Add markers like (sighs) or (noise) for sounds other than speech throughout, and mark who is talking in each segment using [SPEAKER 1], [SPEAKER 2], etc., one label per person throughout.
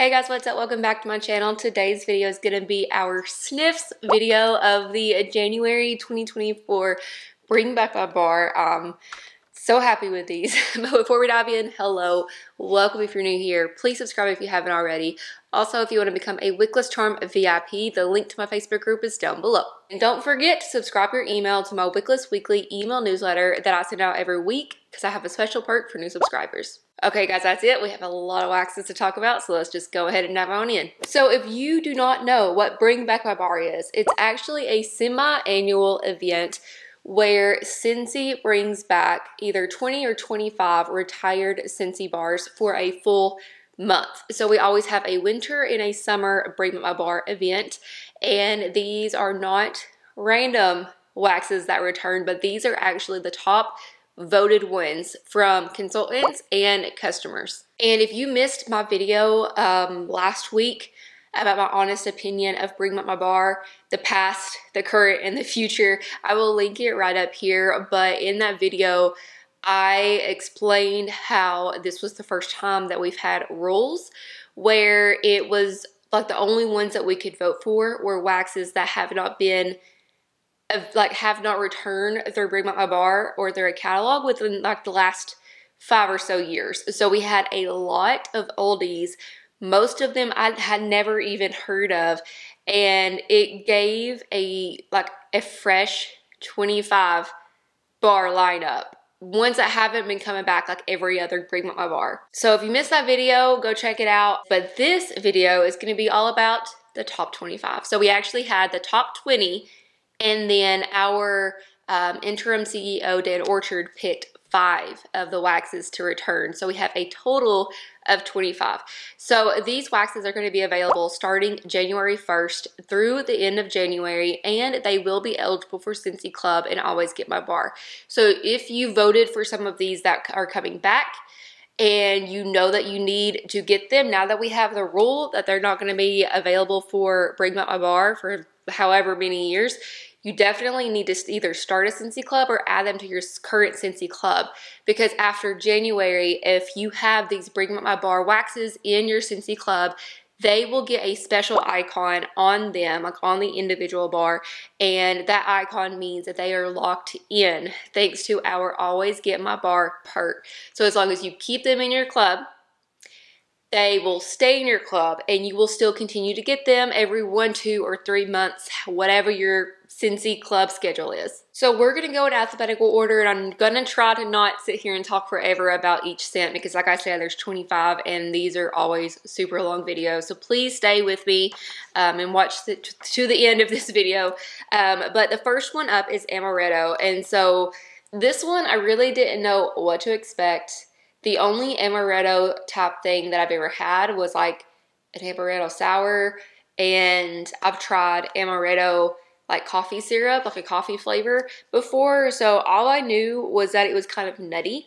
[SPEAKER 1] Hey guys, what's up? Welcome back to my channel. Today's video is going to be our sniffs video of the January 2024 Bring Back My Bar. Um, so happy with these. (laughs) but before we dive in, hello, welcome if you're new here. Please subscribe if you haven't already. Also, if you want to become a Wickless Charm VIP, the link to my Facebook group is down below. And don't forget to subscribe your email to my Wickless Weekly email newsletter that I send out every week because I have a special perk for new subscribers. Okay guys, that's it. We have a lot of waxes to talk about, so let's just go ahead and dive on in. So if you do not know what Bring Back My Bar is, it's actually a semi-annual event where Scentsy brings back either 20 or 25 retired Scentsy bars for a full month. So we always have a winter and a summer Bring Back My Bar event, and these are not random waxes that return, but these are actually the top voted wins from consultants and customers. And if you missed my video um, last week about my honest opinion of Bring Up My Bar, the past, the current, and the future, I will link it right up here. But in that video, I explained how this was the first time that we've had rules where it was like the only ones that we could vote for were waxes that have not been like have not returned their Bring My Bar or their catalog within like the last five or so years. So we had a lot of oldies. Most of them I had never even heard of. And it gave a like a fresh 25 bar lineup. Ones that haven't been coming back like every other Bring My Bar. So if you missed that video, go check it out. But this video is gonna be all about the top 25. So we actually had the top 20 and then our um, interim CEO, Dan Orchard, picked five of the waxes to return. So we have a total of 25. So these waxes are going to be available starting January 1st through the end of January, and they will be eligible for Scentsy Club and Always Get My Bar. So if you voted for some of these that are coming back, and you know that you need to get them now that we have the rule that they're not going to be available for Bring Back My Bar for however many years, you definitely need to either start a Scentsy Club or add them to your current Scentsy Club. Because after January, if you have these Bring My Bar waxes in your Scentsy Club, they will get a special icon on them, like on the individual bar, and that icon means that they are locked in thanks to our Always Get My Bar perk. So as long as you keep them in your club, they will stay in your club and you will still continue to get them every one, two, or three months, whatever your Scentsy club schedule is. So we're gonna go in alphabetical order and I'm gonna try to not sit here and talk forever about each scent because like I said, there's 25 and these are always super long videos. So please stay with me um, and watch the, to the end of this (laughs) video. Um, but the first one up is Amaretto. And so this one, I really didn't know what to expect. The only amaretto type thing that I've ever had was like an amaretto sour, and I've tried amaretto like coffee syrup, like a coffee flavor before. So all I knew was that it was kind of nutty.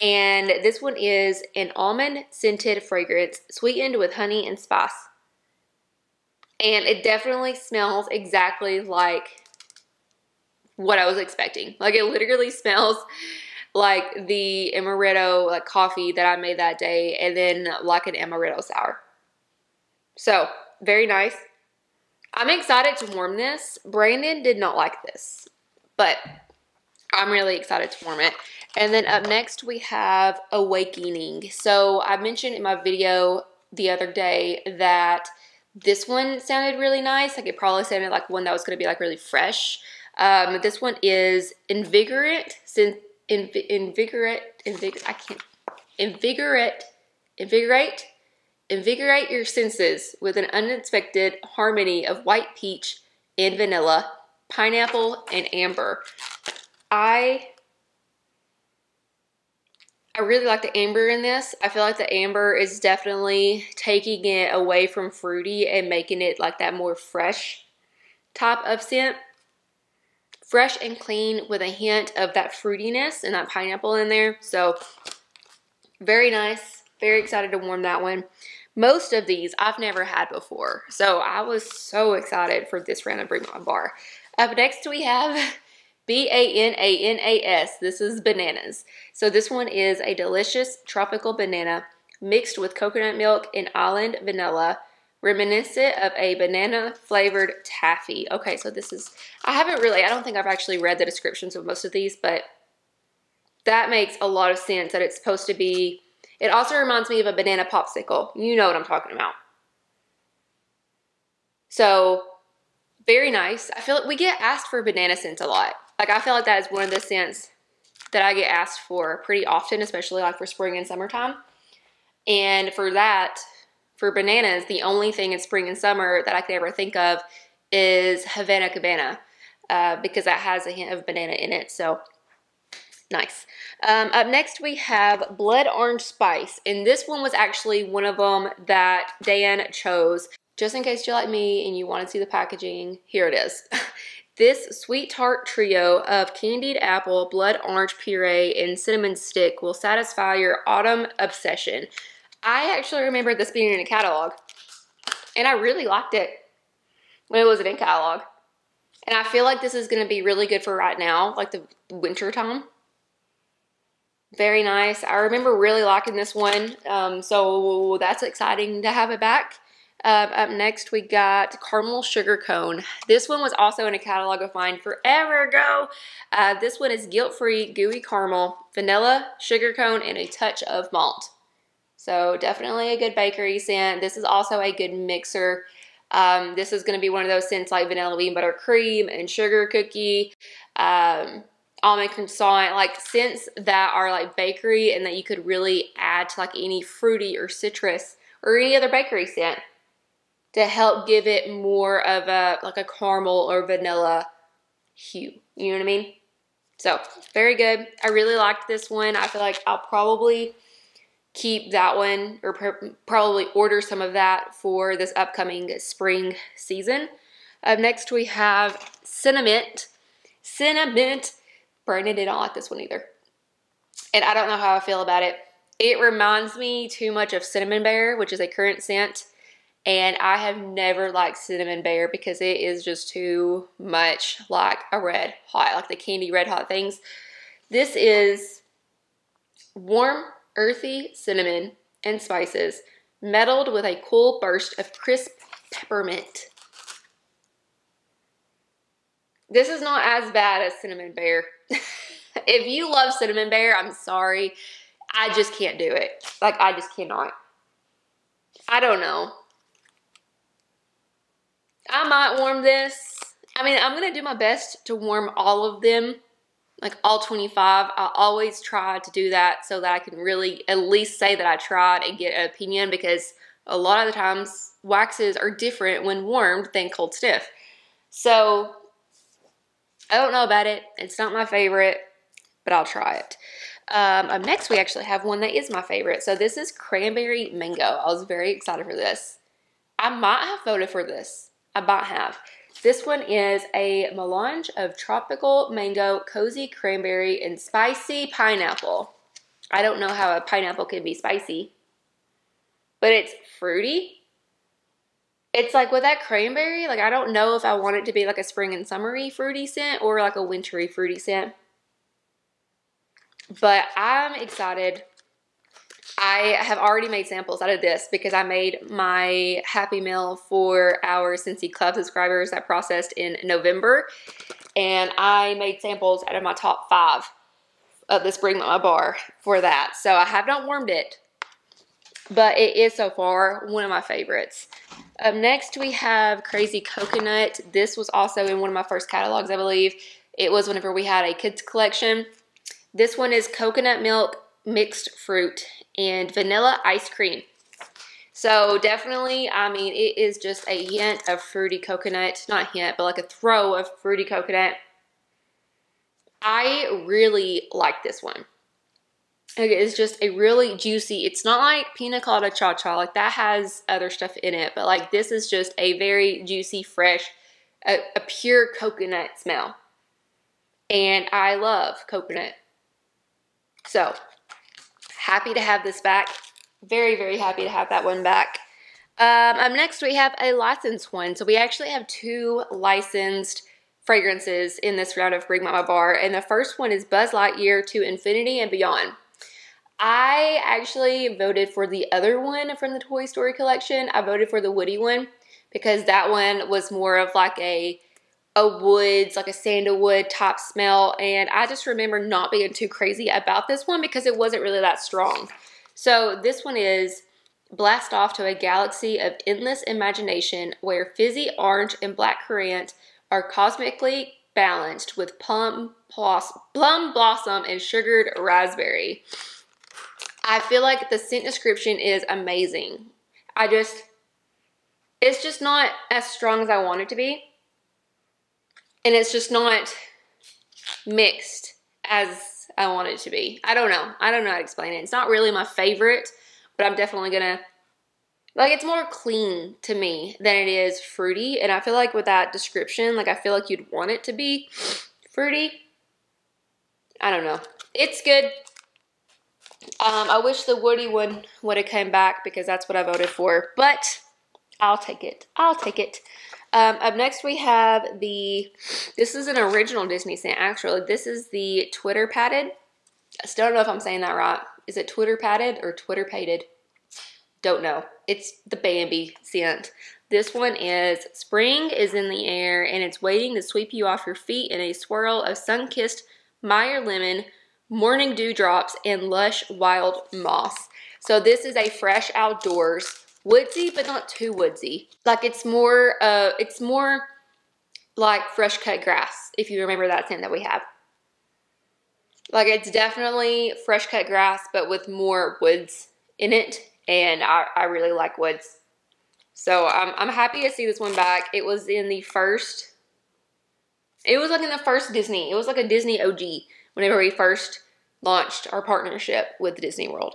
[SPEAKER 1] And this one is an almond scented fragrance sweetened with honey and spice. And it definitely smells exactly like what I was expecting. Like it literally (laughs) smells like the amaretto like coffee that I made that day and then like an amaretto sour. So very nice. I'm excited to warm this. Brandon did not like this, but I'm really excited to warm it. And then up next we have Awakening. So I mentioned in my video the other day that this one sounded really nice. Like it probably sounded like one that was going to be like really fresh. Um, this one is Invigorant since inv invigorate, invig I can't, invigorate, invigorate, invigorate your senses with an unexpected harmony of white peach and vanilla, pineapple, and amber. I I really like the amber in this. I feel like the amber is definitely taking it away from fruity and making it like that more fresh type of scent fresh and clean with a hint of that fruitiness and that pineapple in there. So very nice. Very excited to warm that one. Most of these I've never had before. So I was so excited for this round of Bring My Bar. Up next we have (laughs) B-A-N-A-N-A-S. This is bananas. So this one is a delicious tropical banana mixed with coconut milk and island vanilla, reminiscent of a banana flavored taffy. Okay, so this is, I haven't really, I don't think I've actually read the descriptions of most of these, but that makes a lot of sense that it's supposed to be, it also reminds me of a banana popsicle. You know what I'm talking about. So very nice. I feel like we get asked for banana scents a lot. Like I feel like that is one of the scents that I get asked for pretty often, especially like for spring and summertime. And for that, for bananas, the only thing in spring and summer that I could ever think of is Havana Cabana uh, because that has a hint of banana in it. So nice. Um, up next we have Blood Orange Spice. And this one was actually one of them that Dan chose. Just in case you're like me and you want to see the packaging, here it is. (laughs) this sweet tart trio of candied apple, blood orange puree, and cinnamon stick will satisfy your autumn obsession. I actually remember this being in a catalog, and I really liked it when it was in catalog. And I feel like this is going to be really good for right now, like the winter time. Very nice. I remember really liking this one, um, so that's exciting to have it back. Um, up next, we got Caramel Sugar Cone. This one was also in a catalog of mine forever ago. Uh, this one is guilt-free, gooey caramel, vanilla, sugar cone, and a touch of malt. So definitely a good bakery scent. This is also a good mixer. Um, this is going to be one of those scents like vanilla bean butter cream and sugar cookie, um, almond croissant, like scents that are like bakery and that you could really add to like any fruity or citrus or any other bakery scent to help give it more of a like a caramel or vanilla hue. You know what I mean? So very good. I really liked this one. I feel like I'll probably keep that one or probably order some of that for this upcoming spring season. Next we have Cinnamint. Cinnamint. Brandon did not like this one either. And I don't know how I feel about it. It reminds me too much of Cinnamon Bear, which is a current scent and I have never liked Cinnamon Bear because it is just too much like a red hot, like the candy red hot things. This is warm, earthy cinnamon and spices, meddled with a cool burst of crisp peppermint. This is not as bad as Cinnamon Bear. (laughs) if you love Cinnamon Bear, I'm sorry. I just can't do it. Like, I just cannot. I don't know. I might warm this. I mean, I'm going to do my best to warm all of them, like all 25. I always try to do that so that I can really at least say that I tried and get an opinion because a lot of the times waxes are different when warmed than cold stiff. So I don't know about it. It's not my favorite, but I'll try it. Um, next, we actually have one that is my favorite. So this is Cranberry Mango. I was very excited for this. I might have voted for this about half. This one is a melange of tropical mango, cozy cranberry, and spicy pineapple. I don't know how a pineapple can be spicy, but it's fruity. It's like with that cranberry, like I don't know if I want it to be like a spring and summery fruity scent or like a wintry fruity scent. But I'm excited I have already made samples out of this because I made my Happy Meal for our Scentsy Club subscribers that processed in November. And I made samples out of my top five of this Bring My Bar for that. So I have not warmed it, but it is so far one of my favorites. Up next we have Crazy Coconut. This was also in one of my first catalogs, I believe. It was whenever we had a kids collection. This one is coconut milk, mixed fruit, and vanilla ice cream. So definitely, I mean, it is just a hint of fruity coconut. Not hint, but like a throw of fruity coconut. I really like this one. Okay, It's just a really juicy, it's not like pina colada cha-cha, like that has other stuff in it, but like this is just a very juicy, fresh, a, a pure coconut smell. And I love coconut. So happy to have this back. Very, very happy to have that one back. Um, up next, we have a licensed one. So we actually have two licensed fragrances in this round of Bring Mama Bar. And the first one is Buzz Lightyear to Infinity and Beyond. I actually voted for the other one from the Toy Story collection. I voted for the Woody one because that one was more of like a a woods, like a sandalwood type smell. And I just remember not being too crazy about this one because it wasn't really that strong. So this one is blast off to a galaxy of endless imagination where fizzy orange and black currant are cosmically balanced with plum, plum blossom and sugared raspberry. I feel like the scent description is amazing. I just, it's just not as strong as I want it to be. And it's just not mixed as I want it to be. I don't know. I don't know how to explain it. It's not really my favorite, but I'm definitely going to, like it's more clean to me than it is fruity. And I feel like with that description, like I feel like you'd want it to be fruity. I don't know. It's good. Um, I wish the Woody one would have came back because that's what I voted for, but I'll take it. I'll take it. Um, up next we have the, this is an original Disney scent actually. This is the Twitter padded. I still don't know if I'm saying that right. Is it Twitter padded or Twitter pated? Don't know. It's the Bambi scent. This one is spring is in the air and it's waiting to sweep you off your feet in a swirl of sun-kissed Meyer lemon, morning dewdrops, and lush wild moss. So this is a fresh outdoors woodsy, but not too woodsy. Like it's more, uh, it's more like fresh cut grass, if you remember that scent that we have. Like it's definitely fresh cut grass, but with more woods in it. And I, I really like woods. So I'm, I'm happy to see this one back. It was in the first, it was like in the first Disney. It was like a Disney OG whenever we first launched our partnership with Disney World.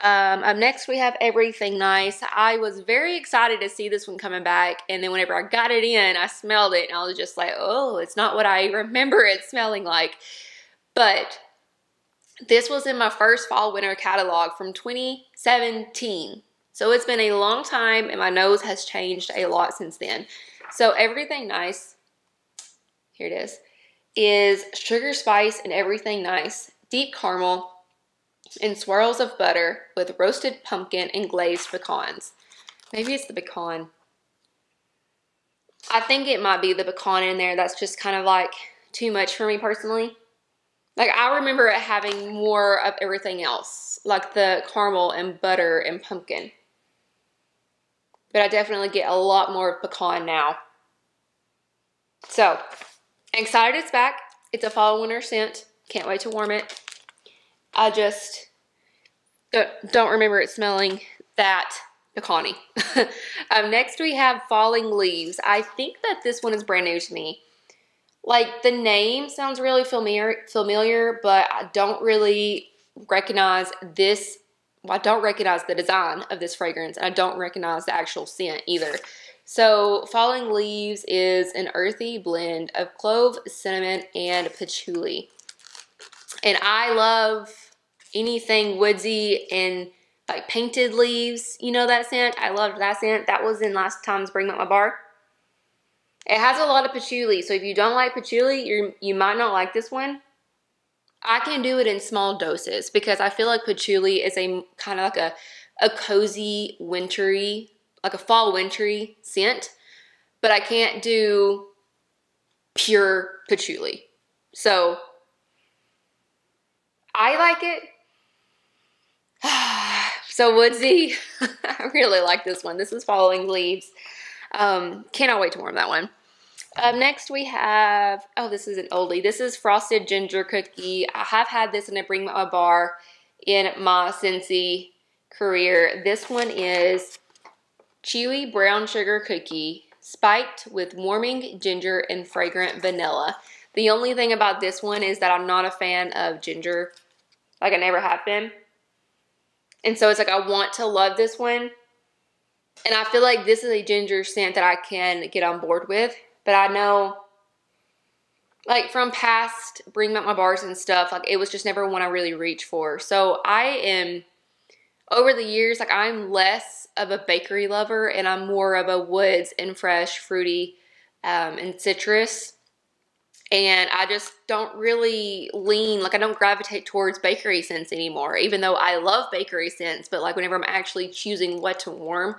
[SPEAKER 1] Um, up next, we have Everything Nice. I was very excited to see this one coming back, and then whenever I got it in, I smelled it, and I was just like, oh, it's not what I (laughs) remember it smelling like. But this was in my first fall winter catalog from 2017. So it's been a long time, and my nose has changed a lot since then. So Everything Nice, here it is, is sugar spice and everything nice, deep caramel, and swirls of butter with roasted pumpkin and glazed pecans. Maybe it's the pecan. I think it might be the pecan in there. That's just kind of like too much for me personally. Like I remember it having more of everything else, like the caramel and butter and pumpkin. But I definitely get a lot more of pecan now. So, excited it's back. It's a fall winter scent. Can't wait to warm it. I just don't remember it smelling that pecani. (laughs) um, next we have Falling Leaves. I think that this one is brand new to me. Like the name sounds really familiar, familiar, but I don't really recognize this. Well, I don't recognize the design of this fragrance, and I don't recognize the actual scent either. So, Falling Leaves is an earthy blend of clove, cinnamon, and patchouli. And I love anything woodsy and like painted leaves. You know that scent? I loved that scent. That was in last time's Bring Back My Bar. It has a lot of patchouli, so if you don't like patchouli, you you might not like this one. I can do it in small doses because I feel like patchouli is a kind of like a, a cozy, wintry, like a fall wintry scent, but I can't do pure patchouli. So I like it. (sighs) so woodsy. (laughs) I really like this one. This is Falling Leaves. Um, cannot wait to warm that one. Um, next we have, oh, this is an oldie. This is Frosted Ginger Cookie. I have had this in a Bring My Bar in my Scentsy career. This one is chewy brown sugar cookie spiked with warming ginger and fragrant vanilla. The only thing about this one is that I'm not a fan of ginger. Like I never have been. And so it's like I want to love this one. And I feel like this is a ginger scent that I can get on board with. But I know, like from past Bring Back My Bars and stuff, like it was just never one I really reached for. So I am, over the years, like I'm less of a bakery lover and I'm more of a woods and fresh, fruity, um, and citrus. And I just don't really lean, like I don't gravitate towards bakery scents anymore, even though I love bakery scents, but like whenever I'm actually choosing what to warm,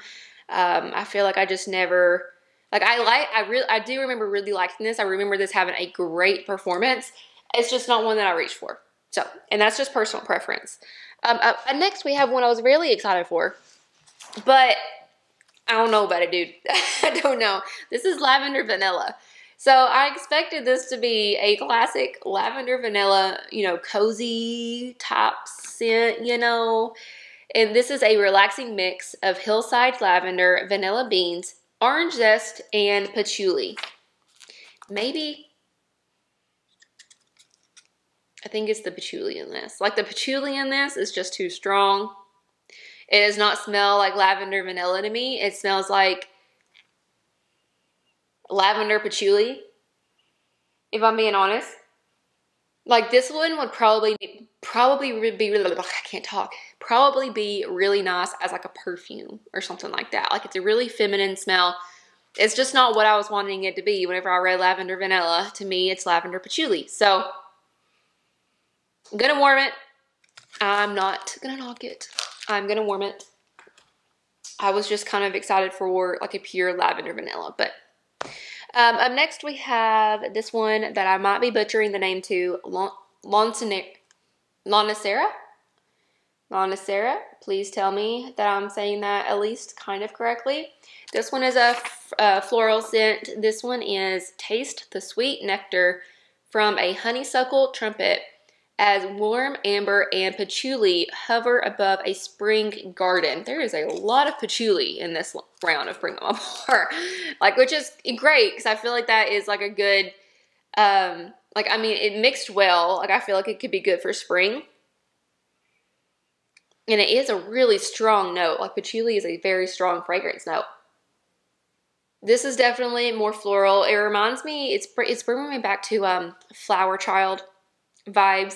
[SPEAKER 1] um, I feel like I just never, like I like, I really, I do remember really liking this. I remember this having a great performance. It's just not one that I reach for. So, and that's just personal preference. Um, uh, next we have one I was really excited for, but I don't know about it, dude. (laughs) I don't know. This is lavender vanilla. So I expected this to be a classic lavender vanilla, you know, cozy top scent, you know. And this is a relaxing mix of hillside lavender, vanilla beans, orange zest, and patchouli. Maybe, I think it's the patchouli in this. Like the patchouli in this is just too strong. It does not smell like lavender vanilla to me. It smells like lavender patchouli, if I'm being honest. Like this one would probably probably be really, I can't talk, probably be really nice as like a perfume or something like that. Like it's a really feminine smell. It's just not what I was wanting it to be whenever I read lavender vanilla. To me, it's lavender patchouli. So I'm gonna warm it. I'm not gonna knock it. I'm gonna warm it. I was just kind of excited for like a pure lavender vanilla, but um, up next, we have this one that I might be butchering the name to, Loncera. Lonicera. Please tell me that I'm saying that at least kind of correctly. This one is a, a floral scent. This one is Taste the Sweet Nectar from a honeysuckle trumpet as warm amber and patchouli hover above a spring garden. There is a lot of patchouli in this round of Bring My Bar, (laughs) like which is great because I feel like that is like a good, um, like I mean it mixed well. Like I feel like it could be good for spring. And it is a really strong note. Like patchouli is a very strong fragrance note. This is definitely more floral. It reminds me, it's it's bringing me back to um, Flower Child vibes.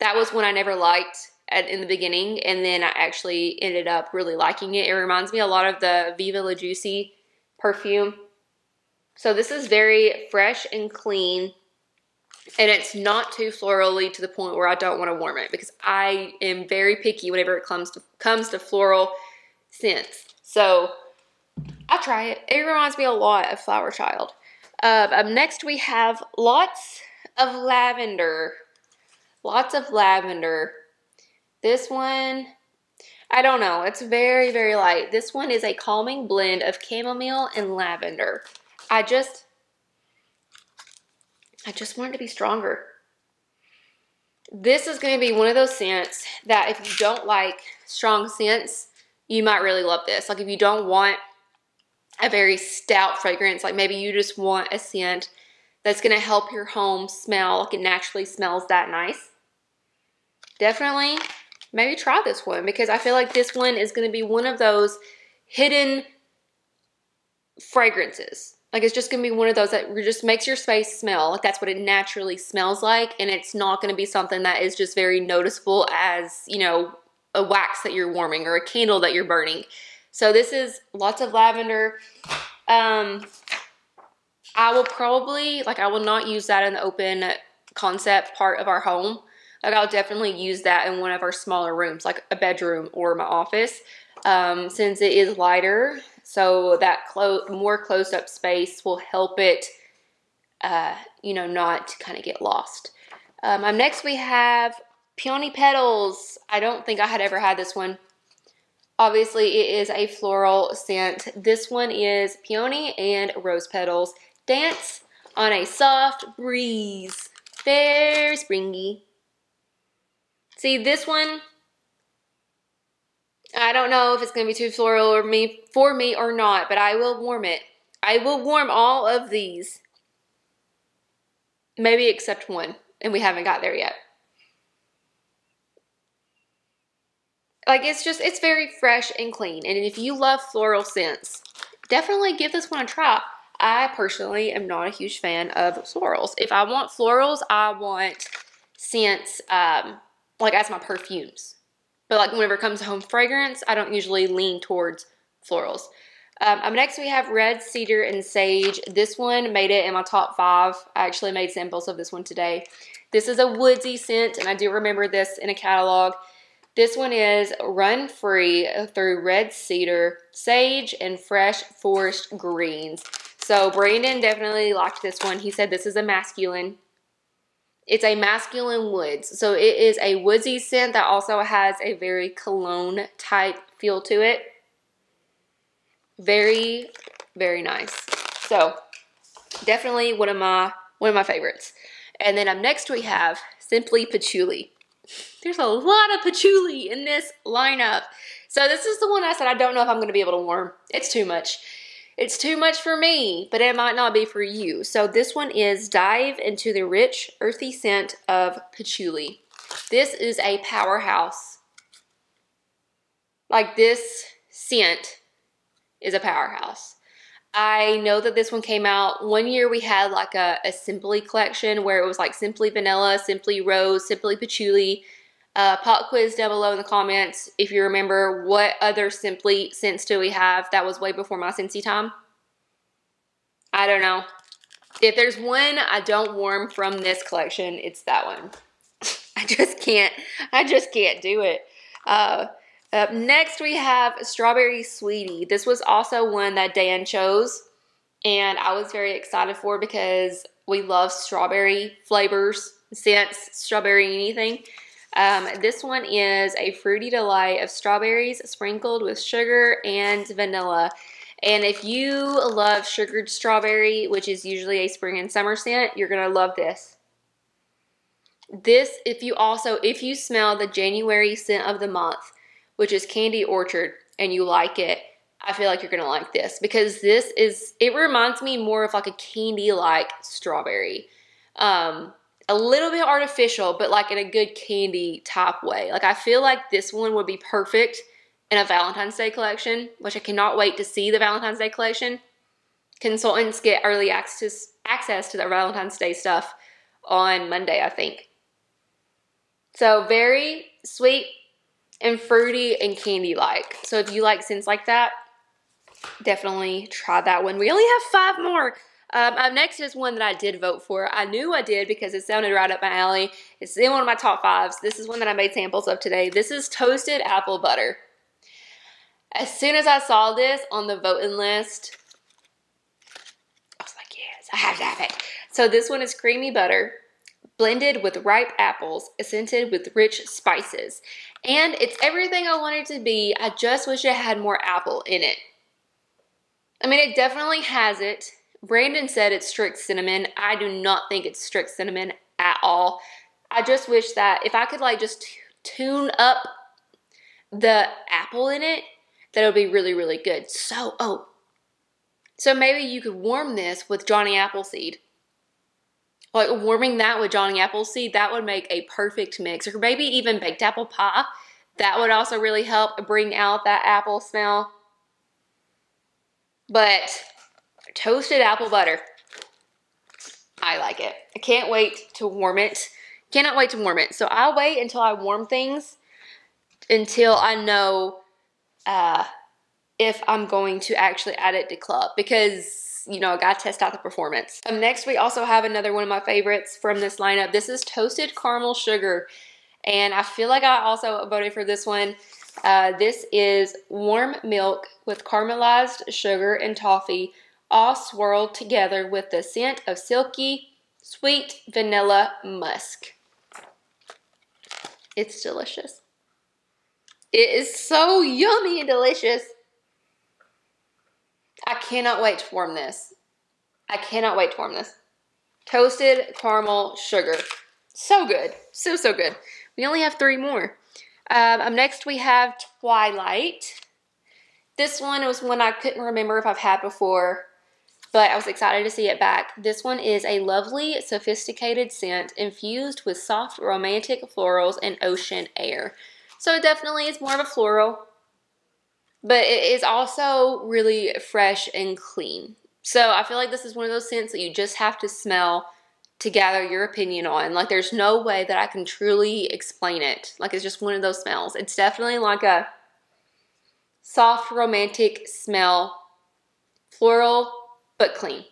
[SPEAKER 1] That was one I never liked at, in the beginning, and then I actually ended up really liking it. It reminds me a lot of the Viva La Juicy perfume. So this is very fresh and clean, and it's not too florally to the point where I don't want to warm it because I am very picky whenever it comes to comes to floral scents. So I'll try it. It reminds me a lot of Flower Child. Uh, next we have lots of lavender. Lots of lavender. This one, I don't know. It's very, very light. This one is a calming blend of chamomile and lavender. I just, I just want it to be stronger. This is going to be one of those scents that if you don't like strong scents, you might really love this. Like if you don't want a very stout fragrance, like maybe you just want a scent that's going to help your home smell like it naturally smells that nice. Definitely maybe try this one because I feel like this one is going to be one of those hidden fragrances. Like it's just going to be one of those that just makes your space smell. Like that's what it naturally smells like. And it's not going to be something that is just very noticeable as, you know, a wax that you're warming or a candle that you're burning. So this is lots of lavender. Um, I will probably, like I will not use that in the open concept part of our home. Like I'll definitely use that in one of our smaller rooms, like a bedroom or my office, um, since it is lighter. So that clo more closed up space will help it, uh, you know, not kind of get lost. Um, um, next we have Peony Petals. I don't think I had ever had this one. Obviously, it is a floral scent. This one is peony and rose petals. Dance on a soft breeze. Very springy. See, this one, I don't know if it's going to be too floral or me for me or not, but I will warm it. I will warm all of these. Maybe except one, and we haven't got there yet. Like, it's just, it's very fresh and clean. And if you love floral scents, definitely give this one a try. I personally am not a huge fan of florals. If I want florals, I want scents um, like as my perfumes. But like whenever it comes to home fragrance, I don't usually lean towards florals. Um, next, we have red cedar and sage. This one made it in my top five. I actually made samples of this one today. This is a woodsy scent, and I do remember this in a catalog. This one is Run Free through Red Cedar, Sage, and Fresh Forest Greens. So Brandon definitely liked this one. He said this is a masculine. It's a masculine woods. So it is a woodsy scent that also has a very cologne type feel to it. Very, very nice. So definitely one of my one of my favorites. And then up next we have Simply Patchouli. There's a lot of patchouli in this lineup. So this is the one I said I don't know if I'm going to be able to warm. It's too much. It's too much for me, but it might not be for you. So this one is Dive into the Rich Earthy Scent of Patchouli. This is a powerhouse. Like this scent is a powerhouse. I know that this one came out one year we had like a, a Simply collection where it was like Simply Vanilla, Simply Rose, Simply Patchouli. Uh, pop quiz down below in the comments if you remember what other Simply scents do we have. That was way before my Scentsy time. I don't know. If there's one I don't warm from this collection, it's that one. (laughs) I just can't. I just can't do it. Uh, up next, we have Strawberry Sweetie. This was also one that Dan chose, and I was very excited for because we love strawberry flavors, scents, strawberry anything. Um, this one is a fruity delight of strawberries sprinkled with sugar and vanilla. And if you love sugared strawberry, which is usually a spring and summer scent, you're going to love this. This, if you also, if you smell the January scent of the month, which is Candy Orchard, and you like it, I feel like you're gonna like this because this is, it reminds me more of like a candy-like strawberry. Um, a little bit artificial, but like in a good candy type way. Like I feel like this one would be perfect in a Valentine's Day collection, which I cannot wait to see the Valentine's Day collection. Consultants get early access access to the Valentine's Day stuff on Monday, I think. So very sweet, and fruity and candy like. So if you like scents like that, definitely try that one. We only have five more. Um, up next is one that I did vote for. I knew I did because it sounded right up my alley. It's in one of my top fives. This is one that I made samples of today. This is toasted apple butter. As soon as I saw this on the voting list, I was like, yes, I have to have it. So this one is creamy butter blended with ripe apples, scented with rich spices. And it's everything I wanted to be. I just wish it had more apple in it. I mean, it definitely has it. Brandon said it's strict cinnamon. I do not think it's strict cinnamon at all. I just wish that if I could like just tune up the apple in it, that it would be really, really good. So, oh, so maybe you could warm this with Johnny Appleseed like warming that with Johnny Appleseed, that would make a perfect mix. Or maybe even baked apple pie. That would also really help bring out that apple smell. But toasted apple butter, I like it. I can't wait to warm it. Cannot wait to warm it. So I'll wait until I warm things until I know uh, if I'm going to actually add it to club because you know, I gotta test out the performance. Um, next, we also have another one of my favorites from this lineup. This is Toasted Caramel Sugar. And I feel like I also voted for this one. Uh, this is warm milk with caramelized sugar and toffee, all swirled together with the scent of silky, sweet vanilla musk. It's delicious. It is so yummy and delicious. I cannot wait to warm this. I cannot wait to warm this. Toasted caramel sugar. So good. So, so good. We only have three more. Um, next we have Twilight. This one was one I couldn't remember if I've had before, but I was excited to see it back. This one is a lovely, sophisticated scent infused with soft, romantic florals and ocean air. So it definitely is more of a floral but it is also really fresh and clean. So I feel like this is one of those scents that you just have to smell to gather your opinion on. Like there's no way that I can truly explain it. Like it's just one of those smells. It's definitely like a soft romantic smell Floral, but clean.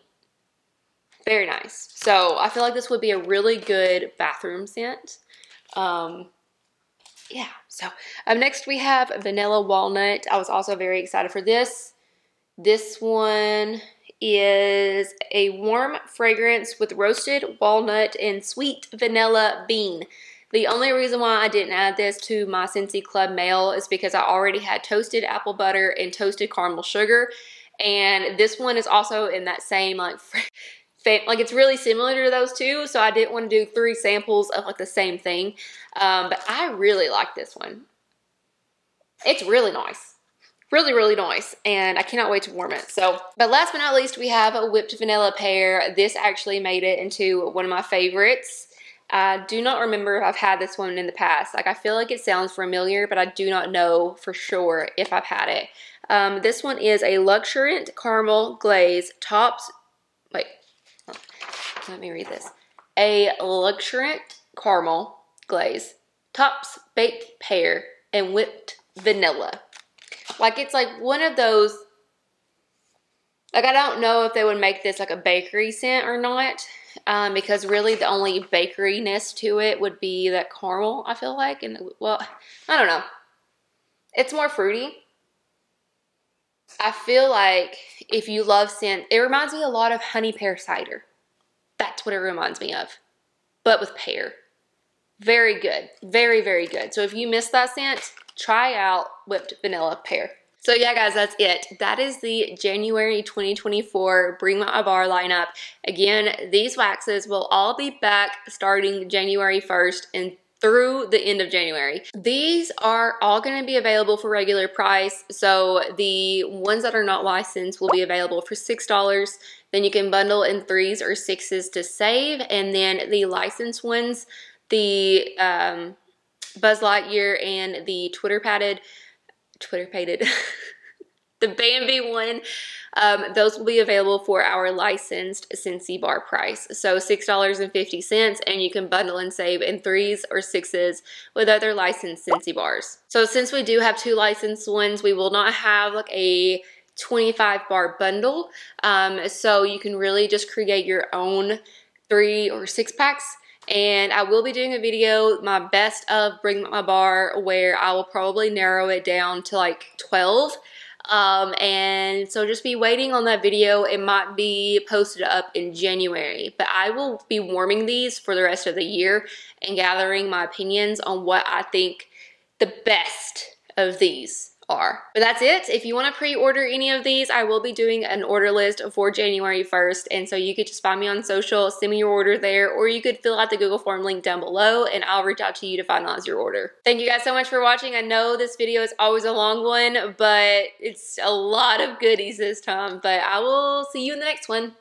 [SPEAKER 1] Very nice. So I feel like this would be a really good bathroom scent. Um, yeah, so um, next we have Vanilla Walnut. I was also very excited for this. This one is a warm fragrance with roasted walnut and sweet vanilla bean. The only reason why I didn't add this to my Scentsy Club mail is because I already had toasted apple butter and toasted caramel sugar. And this one is also in that same like (laughs) like it's really similar to those two so I didn't want to do three samples of like the same thing. Um, but I really like this one. It's really nice. Really really nice and I cannot wait to warm it. So but last but not least we have a whipped vanilla pear. This actually made it into one of my favorites I do not remember if I've had this one in the past like I feel like it sounds familiar but I do not know for sure if I've had it um, this one is a luxuriant caramel glaze tops wait let me read this. A luxuriant caramel glaze, tops baked pear, and whipped vanilla. Like it's like one of those, like I don't know if they would make this like a bakery scent or not. Um, because really the only bakeryness to it would be that caramel, I feel like. And well, I don't know. It's more fruity. I feel like if you love scent, it reminds me a lot of honey pear cider. That's what it reminds me of, but with pear. Very good. Very, very good. So if you miss that scent, try out whipped vanilla pear. So yeah, guys, that's it. That is the January 2024 Bring My Bar lineup. Again, these waxes will all be back starting January 1st and through the end of January. These are all going to be available for regular price. So the ones that are not licensed will be available for $6. Then you can bundle in threes or sixes to save. And then the licensed ones, the um, Buzz Lightyear and the Twitter padded, Twitter painted. (laughs) the Bambi one, um, those will be available for our licensed Scentsy bar price. So $6.50 and you can bundle and save in threes or sixes with other licensed Scentsy bars. So since we do have two licensed ones, we will not have like a 25 bar bundle. Um, so you can really just create your own three or six packs and I will be doing a video, my best of Bring My Bar, where I will probably narrow it down to like 12 um, and so just be waiting on that video. It might be posted up in January, but I will be warming these for the rest of the year and gathering my opinions on what I think the best of these are. But that's it. If you want to pre-order any of these, I will be doing an order list for January 1st. And so you could just find me on social, send me your order there, or you could fill out the Google form link down below and I'll reach out to you to finalize your order. Thank you guys so much for watching. I know this video is always a long one, but it's a lot of goodies this time. But I will see you in the next one.